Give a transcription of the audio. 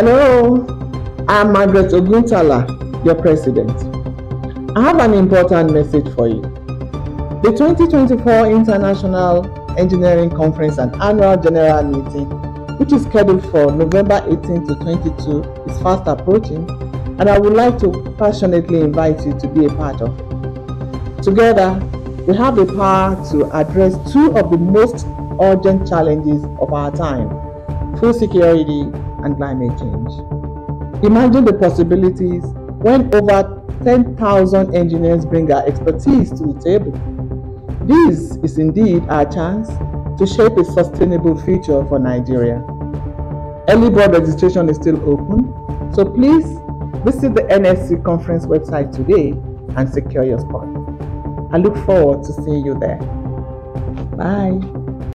Hello, I'm Margaret Oguntala, your president. I have an important message for you. The 2024 International Engineering Conference and Annual General Meeting, which is scheduled for November 18 to 22, is fast approaching, and I would like to passionately invite you to be a part of it. Together, we have the power to address two of the most urgent challenges of our time food security and climate change. Imagine the possibilities when over 10,000 engineers bring our expertise to the table. This is indeed our chance to shape a sustainable future for Nigeria. Early bird registration is still open, so please visit the NSE conference website today and secure your spot. I look forward to seeing you there. Bye.